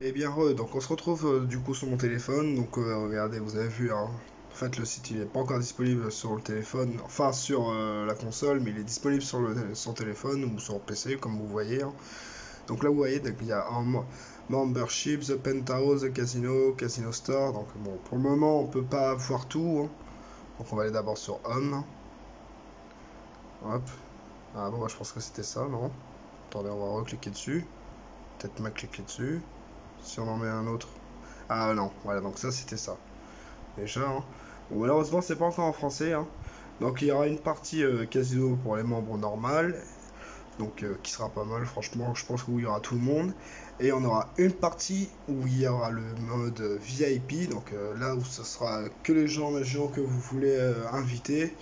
Eh bien, re, donc on se retrouve euh, du coup sur mon téléphone. Donc euh, regardez, vous avez vu, hein. en fait le site il n'est pas encore disponible sur le téléphone, enfin sur euh, la console, mais il est disponible sur le son téléphone ou sur PC comme vous voyez. hein. Donc là vous voyez, donc, il y a un membership, the penthouse, the casino, casino store. Donc bon, pour le moment on peut pas voir tout. hein. Donc on va aller d'abord sur home. Hop. Ah bon, moi, je pense que c'était ça, non? Attendez, on va recliquer dessus. Peut-être mal cliquer dessus. Si on en met un autre. Ah non, voilà, donc ça c'était ça. Déjà, hein. Bon, malheureusement, c'est pas encore en français. hein. Donc il y aura une partie euh, casino pour les membres normales. Donc euh, qui sera pas mal, franchement. Je pense qu'il y aura tout le monde. Et on aura une partie où il y aura le mode VIP. Donc euh, là où ce sera que les gens, gens que vous voulez inviter.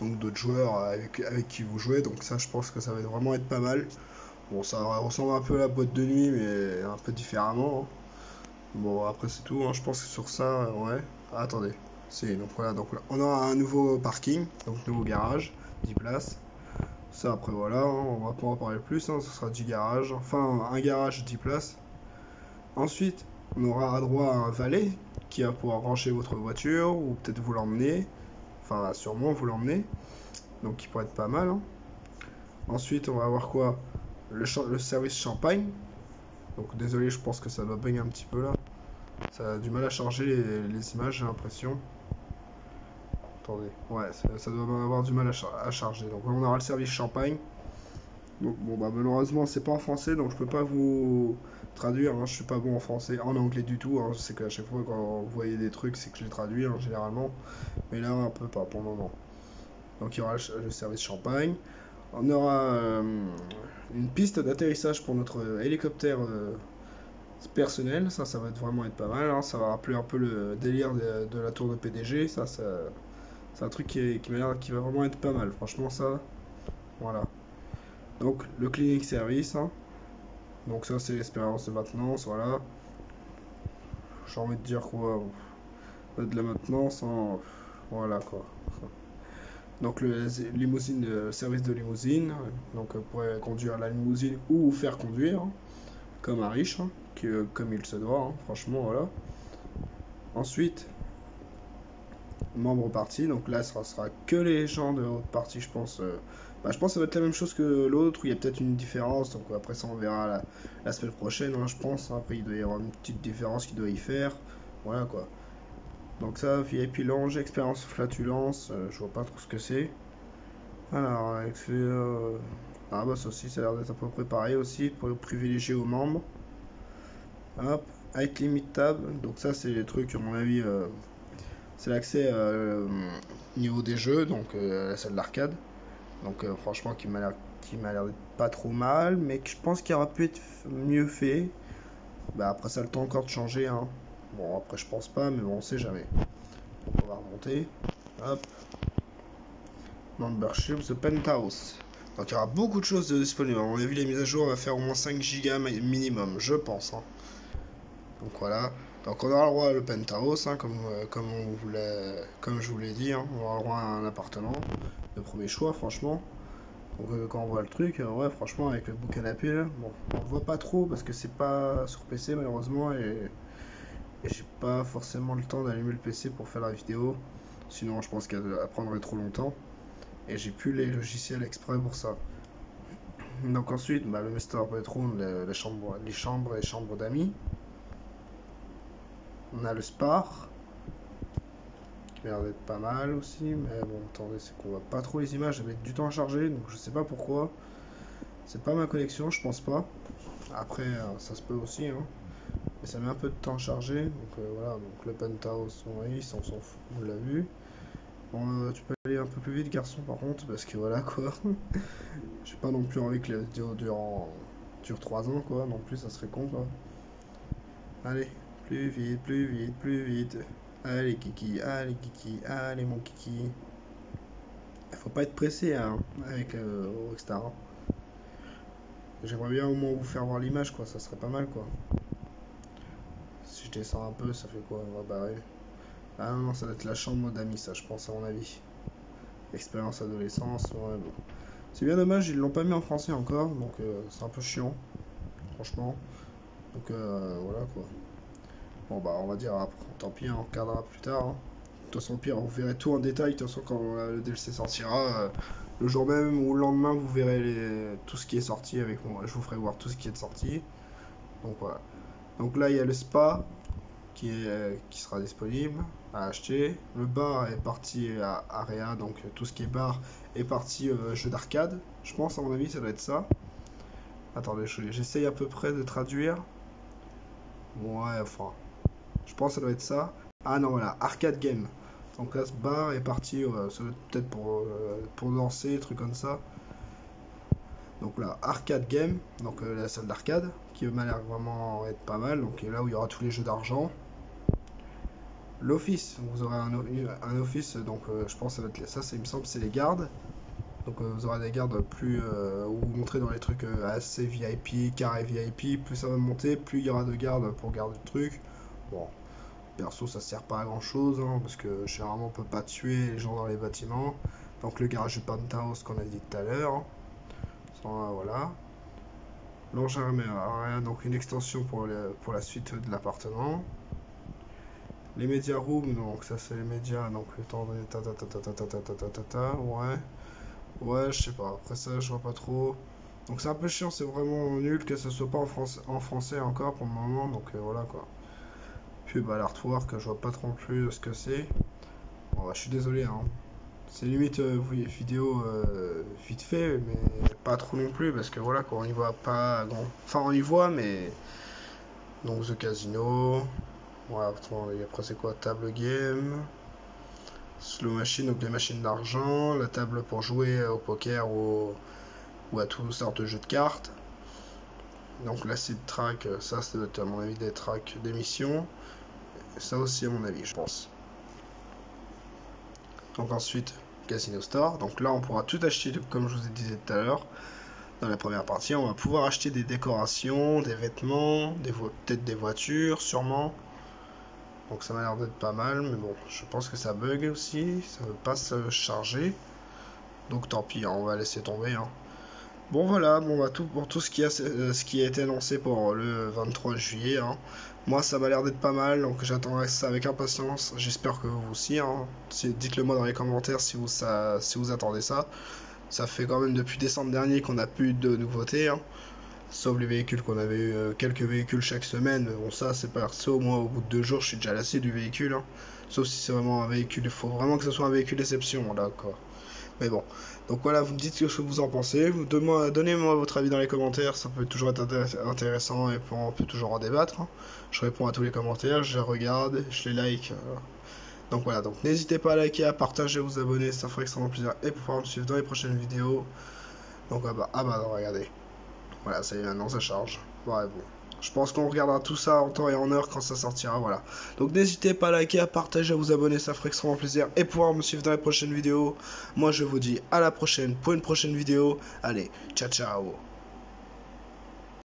Donc d'autres joueurs avec, avec qui vous jouez. Donc ça, je pense que ça va vraiment être pas mal. Bon, ça ressemble un peu à la boîte de nuit, mais un peu différemment. hein. Bon, après c'est tout, hein. Je pense que sur ça, ouais. Ah, attendez. Si, donc voilà, donc là, on aura un nouveau parking, donc nouveau garage, 10 places. Ça, après voilà, hein, on va pas en parler plus, hein, ce sera 10 garages. Enfin, un garage, 10 places. Ensuite, on aura à droit un valet qui va pouvoir ranger votre voiture, ou peut-être vous l'emmener. Enfin, sûrement vous l'emmener. Donc, qui pourrait être pas mal. Ensuite, on va avoir quoi? Le, service champagne. Donc désolé, je pense que ça doit bugger un petit peu là. Ça a du mal à charger les, images, j'ai l'impression. Attendez, ouais, ça, doit avoir du mal à, char- à charger. Donc on aura le service champagne. Donc bon bah malheureusement c'est pas en français donc je peux pas vous traduire, hein, je suis pas bon en français, en anglais du tout, hein, je qu'à chaque fois quand vous voyez des trucs c'est que je les traduis hein, généralement, mais là un peu pas pour le moment. Donc il y aura le service champagne, on aura euh, une piste d'atterrissage pour notre hélicoptère euh, personnel, ça, ça va vraiment être pas mal. hein. Ça va rappeler un peu le délire de, la tour de PDG. Ça, ça c'est un truc qui, va vraiment être pas mal. Franchement, ça, voilà. Donc, le cleaning service. hein. Donc, ça, c'est l'expérience de maintenance. Voilà. J'ai envie de dire quoi De la maintenance. hein. Voilà quoi. Donc, le limousine, euh, service de limousine. Donc, euh, pour conduire la limousine ou faire conduire. Comme un riche. hein, comme il se doit. hein. Franchement, voilà. Ensuite, membre parti. Donc là, ce sera, que les gens de votre partie, je pense. euh, bah, je pense que ça va être la même chose que l'autre, où il y a peut-être une différence. Donc après ça, on verra la, la semaine prochaine, hein, je pense. Après, il doit y avoir une petite différence qu'il doit y faire. Voilà quoi. Donc ça, VIP Lounge, expérience flatulence, euh, je vois pas trop ce que c'est. Alors, avec euh, ah bah ça aussi, ça a l'air d'être à peu près pareil aussi, pour privilégier aux membres. Hop, avec limit tab, donc ça c'est les trucs, à mon avis, euh, c'est l'accès au niveau des jeux, donc à la salle d'arcade. Donc franchement, qui m'a l'air qui m'a l'air pas trop mal, mais que je pense qu'il aurait pu être mieux fait. Bah après ça le temps encore de changer, hein. Bon après je pense pas, mais bon on sait jamais. On va remonter. Hop. Membership, The Penthouse. Donc il y aura beaucoup de choses disponibles. À mon avis, les mises à jour va faire au moins 5 Go mi- minimum, je pense. hein. Donc voilà. Donc on aura le droit à le penthouse, hein, comme, euh, comme, on comme je vous l'ai dit. hein. On aura le droit à un appartement de premier choix, franchement. Donc euh, quand on voit le truc, euh, ouais, franchement, avec le beau canapé, là, bon, on le voit pas trop parce que c'est pas sur PC malheureusement et j'ai pas forcément le temps d'allumer le PC pour faire la vidéo. Sinon, je pense qu'elle elle prendrait trop longtemps. Et j'ai plus les logiciels exprès pour ça. Donc ensuite, bah, le master bedroom, le- les chambres, les chambres et chambres d'amis. On a le spar, qui a l'air d'être pas mal aussi, mais bon, attendez, c'est qu'on voit pas trop les images, elles mettent du temps à charger, donc je sais pas pourquoi. C'est pas ma connexion, je pense pas. Après, euh, ça se peut aussi, hein. Mais ça met un peu de temps à charger, donc euh, voilà, donc le penthouse, oui, ça, on s'en fout, on l'a vu. Bon, euh, tu peux aller un peu plus vite, garçon, par contre, parce que voilà, quoi. J'ai pas non plus envie que la vidéo dure, en... dure 3 ans, quoi, non plus, ça serait con, quoi. Allez, plus vite, plus vite, plus vite. Allez, Kiki, allez, Kiki, allez, mon Kiki. Faut pas être pressé, hein, avec euh, Rockstar. hein. J'aimerais bien au moins vous faire voir l'image, quoi, ça serait pas mal, quoi. Si je descends un peu, ça fait quoi? On va barrer. Ah non, non, ça doit être la chambre d'amis, ça, je pense, à mon avis. Expérience adolescence, ouais, bon. C'est bien dommage, ils l'ont pas mis en français encore, donc euh, c'est un peu chiant, franchement. Donc euh, voilà quoi. Bon bah on va dire après, tant pis, on regardera plus tard. Hein. De toute façon, pire, vous verrez tout en détail. De toute façon, quand le DLC sortira, euh, le jour même ou le lendemain, vous verrez tout ce qui est sorti avec moi. Je vous ferai voir tout ce qui est sorti. Donc voilà. Donc là, il y a le spa qui, est, qui sera disponible à acheter. Le bar est parti à Area, donc tout ce qui est bar est parti euh, jeu d'arcade. Je pense, à mon avis, ça doit être ça. Attendez, j'essaye à peu près de traduire. Ouais, enfin, je pense que ça doit être ça. Ah non, voilà, arcade game. Donc là, ce bar est parti, peut-être pour, euh, pour danser, trucs comme ça. Donc là, arcade game, donc euh, la salle d'arcade, qui m'a l'air vraiment être pas mal. Donc là où il y aura tous les jeux d'argent. L'office, vous aurez un, office, donc euh, je pense que ça va être ça, il me semble, c'est les gardes. Donc vous aurez des gardes plus où vous montrez dans les trucs assez VIP, carré VIP, plus ça va monter, plus il y aura de gardes pour garder le truc. Bon, perso ça sert pas à grand chose hein, parce que généralement on peut pas tuer les gens dans les bâtiments. Donc le garage du penthouse qu'on a dit tout à l'heure. Hein. Voilà. L'engin rien, donc une extension pour, pour la suite de l'appartement. Les médias room, donc ça c'est les médias, donc le temps de ta ouais. Ouais, je sais pas, après ça je vois pas trop. Donc c'est un peu chiant, c'est vraiment nul que ce soit pas en, français, en français encore pour le moment, donc voilà quoi pub à l'artwork, je vois pas trop plus ce que c'est. Bon, bah, je suis désolé, hein. C'est limite euh, vidéo euh, vite fait, mais pas trop non plus, parce que voilà, quoi, on y voit pas grand. Enfin, on y voit, mais. Donc, The Casino. Voilà, après, c'est quoi Table Game. Slow Machine, donc les machines d'argent. La table pour jouer au poker ou, ou à toutes sortes de jeux de cartes. Donc, l'acid track, ça, c'est à mon avis des tracks d'émission. Ça aussi, à mon avis, je pense. Donc ensuite, Casino Store. Donc là, on pourra tout acheter, comme je vous ai dit tout à l'heure. Dans la première partie, on va pouvoir acheter des décorations, des vêtements, des peut-être des voitures, sûrement. Donc ça m'a l'air d'être pas mal, mais bon, je pense que ça bug aussi, ça ne veut pas se charger. Donc tant pis, hein, on va laisser tomber. Hein. Bon voilà, bon bah tout pour tout ce qui a euh, ce qui a été annoncé pour le 23 juillet. Hein. Moi ça m'a l'air d'être pas mal, donc j'attendrai ça avec impatience. J'espère que vous aussi. Hein. Dites-le moi dans les commentaires si vous ça, si vous attendez ça. Ça fait quand même depuis décembre dernier qu'on n'a plus de nouveautés. Hein. Sauf les véhicules qu'on avait eu euh, quelques véhicules chaque semaine. Bon ça c'est perso, moi au bout de deux jours je suis déjà lassé du véhicule. Sauf si c'est vraiment un véhicule, il faut vraiment que ce soit un véhicule d'exception là quoi. Mais bon. Donc voilà, vous me dites ce que vous en pensez. Vous Donnez-moi votre avis dans les commentaires, ça peut toujours être intéressant et on peut toujours en débattre. Hein. Je réponds à tous les commentaires, je les regarde, je les like. Euh. Donc voilà, donc n'hésitez pas à liker, à partager, à vous abonner, ça ferait extrêmement plaisir et pour pouvoir me suivre dans les prochaines vidéos. Donc ah bah, ah bah regardez. Voilà, ça y est, maintenant ça charge. Ouais, bon. Je pense qu'on regardera tout ça en temps et en heure quand ça sortira, voilà. Donc n'hésitez pas à liker, à partager, à vous abonner, ça ferait extrêmement plaisir. Et pouvoir me suivre dans les prochaines vidéos. Moi je vous dis à la prochaine pour une prochaine vidéo. Allez, ciao ciao